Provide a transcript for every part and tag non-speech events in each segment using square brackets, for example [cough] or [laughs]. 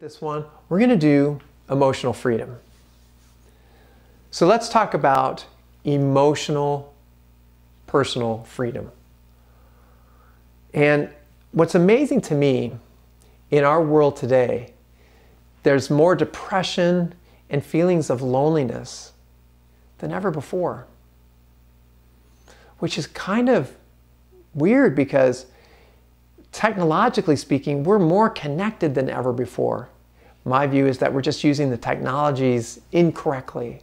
This one. We're going to do emotional freedom. So let's talk about emotional personal freedom. And what's amazing to me in our world today, there's more depression and feelings of loneliness than ever before. Which is kind of weird because technologically speaking, we're more connected than ever before. My view is that we're just using the technologies incorrectly.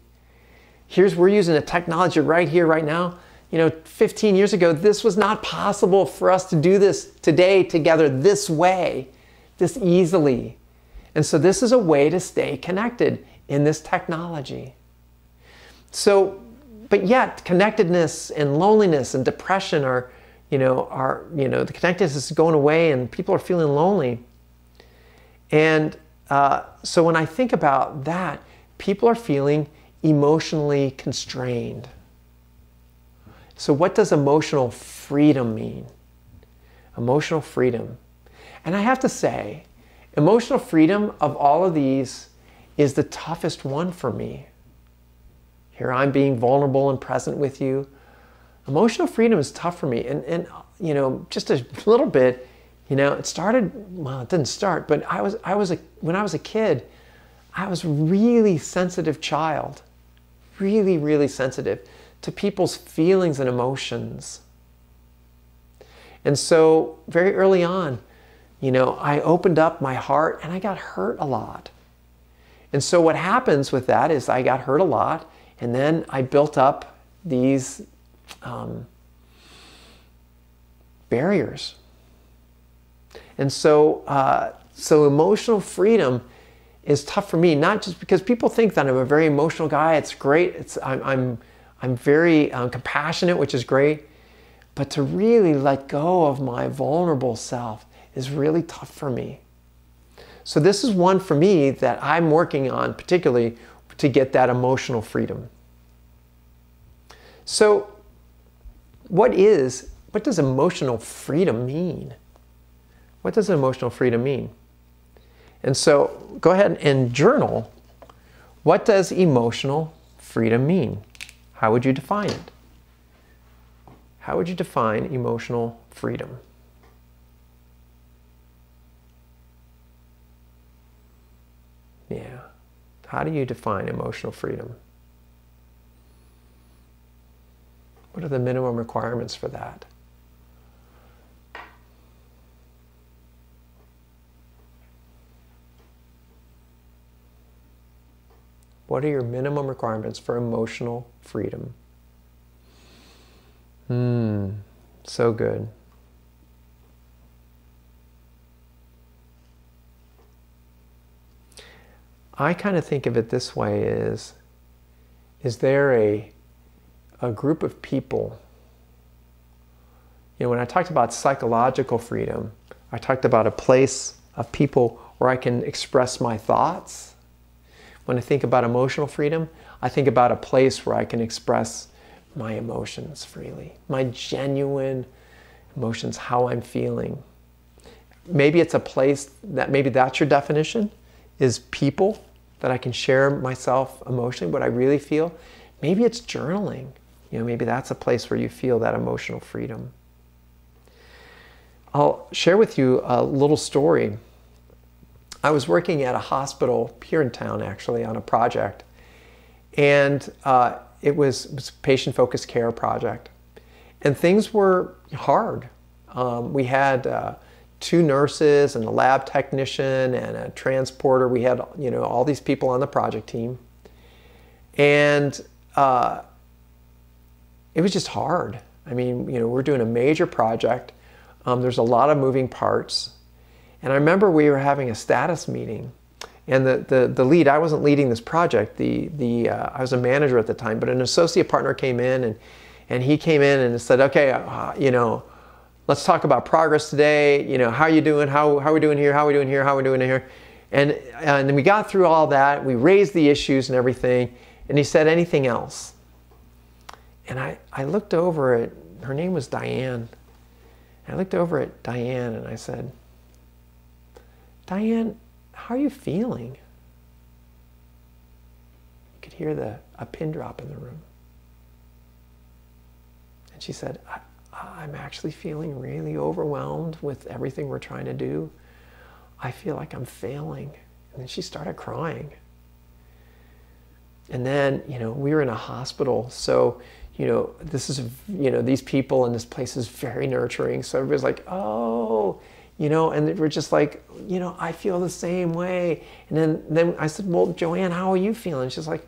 Here's, we're using a technology right here, right now. You know, 15 years ago, this was not possible for us to do this today together this way, this easily. And so, this is a way to stay connected in this technology. So, but yet, connectedness and loneliness and depression are you know, are, you know, the connectedness is going away and people are feeling lonely. And uh, so when I think about that, people are feeling emotionally constrained. So, what does emotional freedom mean? Emotional freedom. And I have to say, emotional freedom of all of these is the toughest one for me. Here I'm being vulnerable and present with you emotional freedom is tough for me. And, and you know, just a little bit, you know, it started, well, it didn't start, but I was, I was a, when I was a kid, I was a really sensitive child, really, really sensitive to people's feelings and emotions. And so very early on, you know, I opened up my heart and I got hurt a lot. And so what happens with that is I got hurt a lot and then I built up these um, barriers. And so, uh, so emotional freedom is tough for me, not just because people think that I'm a very emotional guy. It's great. It's, I'm, I'm, I'm very um, compassionate, which is great. But to really let go of my vulnerable self is really tough for me. So this is one for me that I'm working on, particularly to get that emotional freedom. So what is, what does emotional freedom mean? What does emotional freedom mean? And so go ahead and journal. What does emotional freedom mean? How would you define it? How would you define emotional freedom? Yeah. How do you define emotional freedom? What are the minimum requirements for that? What are your minimum requirements for emotional freedom? Hmm, so good. I kind of think of it this way is is there a a group of people. You know, when I talked about psychological freedom, I talked about a place of people where I can express my thoughts. When I think about emotional freedom, I think about a place where I can express my emotions freely, my genuine emotions, how I'm feeling. Maybe it's a place that maybe that's your definition is people that I can share myself emotionally, what I really feel. Maybe it's journaling. You know, maybe that's a place where you feel that emotional freedom. I'll share with you a little story. I was working at a hospital here in town, actually, on a project, and uh, it, was, was patient-focused care project, and things were hard. Um, we had uh, two nurses and a lab technician and a transporter. We had, you know, all these people on the project team, and uh, it was just hard. I mean, you know, we're doing a major project. Um, there's a lot of moving parts. And I remember we were having a status meeting and the, the, the lead, I wasn't leading this project, the, the, uh, I was a manager at the time, but an associate partner came in and, and he came in and said, okay, uh, you know, let's talk about progress today. You know, how are you doing? How, how we doing here? How we doing here? How we doing here? And, and we got through all that. We raised the issues and everything. And he said, anything else? And I, I looked over at, her name was Diane. I looked over at Diane and I said, Diane, how are you feeling? You could hear the, a pin drop in the room. And she said, I'm actually feeling really overwhelmed with everything we're trying to do. I feel like I'm failing. And then she started crying. And then, you know, we were in a hospital. So, you know, this is, you know, these people and this place is very nurturing. So everybody's like, oh, you know, and we're just like, you know, I feel the same way. And then, then I said, well, Joanne, how are you feeling? She's like,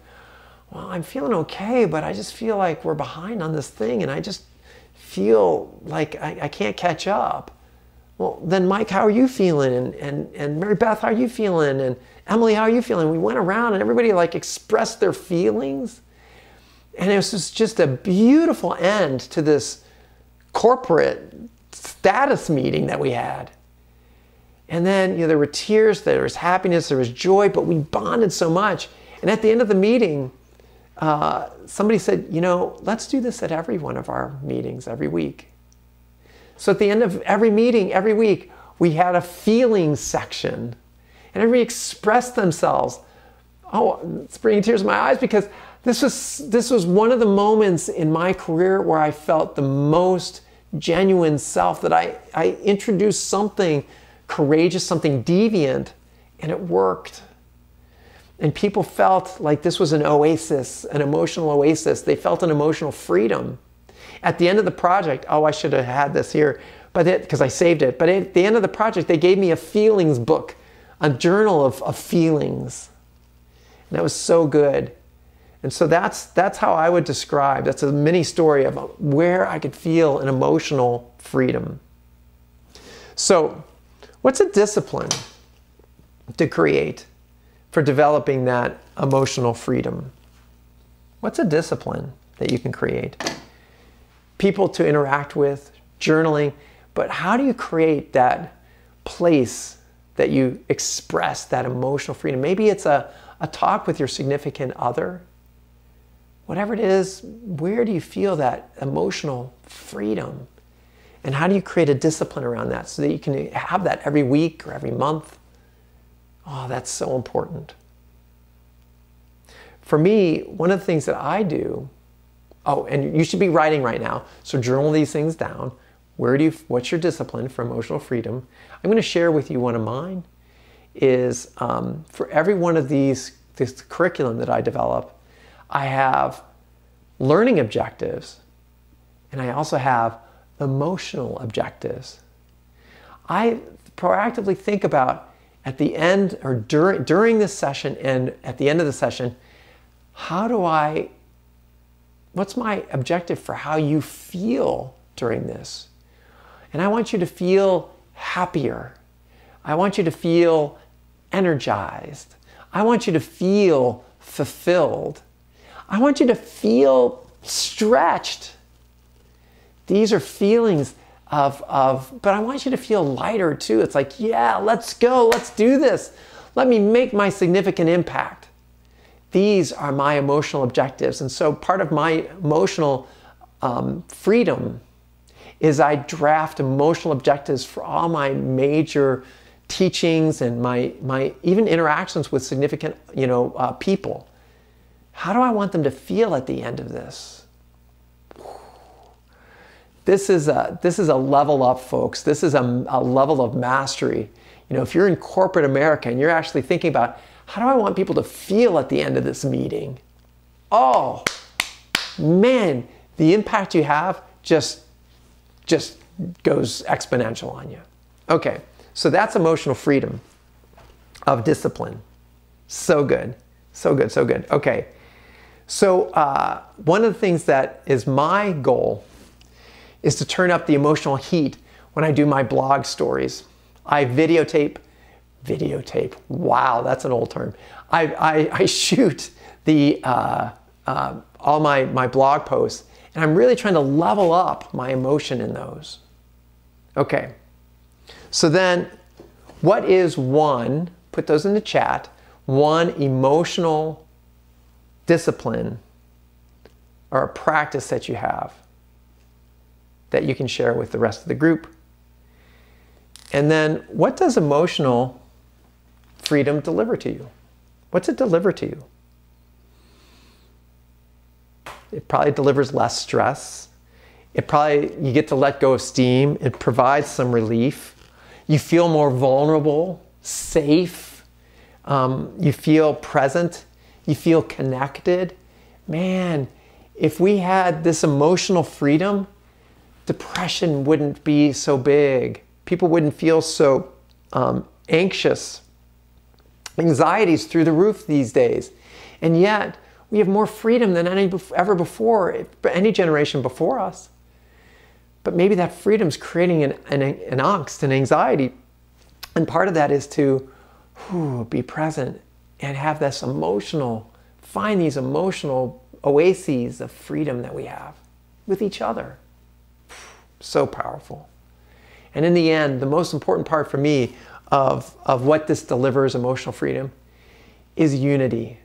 well, I'm feeling okay, but I just feel like we're behind on this thing. And I just feel like I, I can't catch up. Well, then Mike, how are you feeling? And, and, and Mary Beth, how are you feeling? And Emily, how are you feeling? We went around and everybody like expressed their feelings. And it was just a beautiful end to this corporate status meeting that we had. And then, you know, there were tears, there was happiness, there was joy, but we bonded so much. And at the end of the meeting, uh, somebody said, you know, let's do this at every one of our meetings every week. So at the end of every meeting, every week, we had a feeling section and everybody expressed themselves. Oh, it's bringing tears to my eyes because this was, this was one of the moments in my career where I felt the most genuine self, that I, I introduced something courageous, something deviant, and it worked. And people felt like this was an oasis, an emotional oasis. They felt an emotional freedom. At the end of the project, oh, I should have had this here, but because I saved it. But at the end of the project, they gave me a feelings book a journal of, of feelings. And that was so good. And so that's, that's how I would describe, that's a mini story of where I could feel an emotional freedom. So, what's a discipline to create for developing that emotional freedom? What's a discipline that you can create? People to interact with, journaling, but how do you create that place that you express that emotional freedom. Maybe it's a, a talk with your significant other. Whatever it is, where do you feel that emotional freedom? And how do you create a discipline around that so that you can have that every week or every month? Oh, that's so important. For me, one of the things that I do, oh, and you should be writing right now, so journal these things down. Where do you, what's your discipline for emotional freedom? I'm going to share with you one of mine. Is um, for every one of these this curriculum that I develop, I have learning objectives, and I also have emotional objectives. I proactively think about at the end or during during this session and at the end of the session, how do I what's my objective for how you feel during this? And I want you to feel happier. I want you to feel energized. I want you to feel fulfilled. I want you to feel stretched. These are feelings of, of, but I want you to feel lighter too. It's like, yeah, let's go, let's do this. Let me make my significant impact. These are my emotional objectives. And so part of my emotional um, freedom is I draft emotional objectives for all my major teachings and my, my even interactions with significant you know, uh, people. How do I want them to feel at the end of this? This is a, this is a level up, folks. This is a, a level of mastery. You know, if you're in corporate America and you're actually thinking about how do I want people to feel at the end of this meeting? Oh, man, the impact you have just just goes exponential on you. Okay, so that's emotional freedom of discipline. So good, so good, so good. Okay, so uh, one of the things that is my goal is to turn up the emotional heat when I do my blog stories. I videotape, videotape, wow, that's an old term. I, I, [laughs] I shoot the, uh, uh, all my, my blog posts and I'm really trying to level up my emotion in those. Okay. So then, what is one, put those in the chat, one emotional discipline or a practice that you have that you can share with the rest of the group? And then, what does emotional freedom deliver to you? What's it deliver to you? It probably delivers less stress. It probably, you get to let go of steam. It provides some relief. You feel more vulnerable, safe. Um, you feel present. You feel connected. Man, if we had this emotional freedom, depression wouldn't be so big. People wouldn't feel so um, anxious. Anxiety's through the roof these days. And yet, we have more freedom than any ever before, any generation before us. But maybe that freedom is creating an, an, an angst, an anxiety. And part of that is to whew, be present and have this emotional, find these emotional oases of freedom that we have with each other. So powerful. And in the end, the most important part for me of, of what this delivers emotional freedom is unity.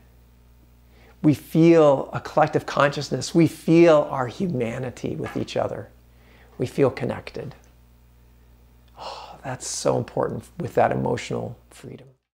We feel a collective consciousness. We feel our humanity with each other. We feel connected. Oh, that's so important with that emotional freedom.